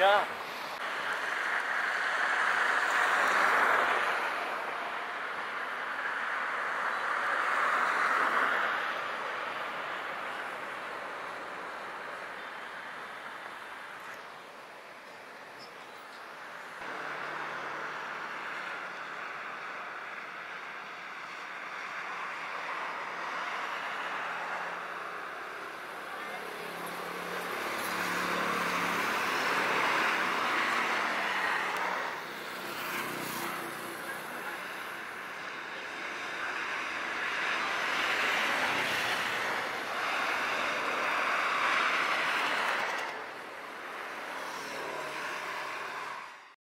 Yeah.